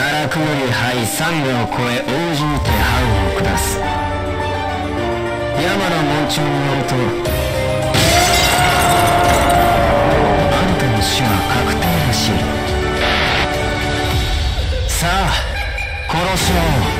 幕より灰三度を超え応じにて藩を下す。山の門中によるとあんたの死は確定らし。いさあ殺し合う。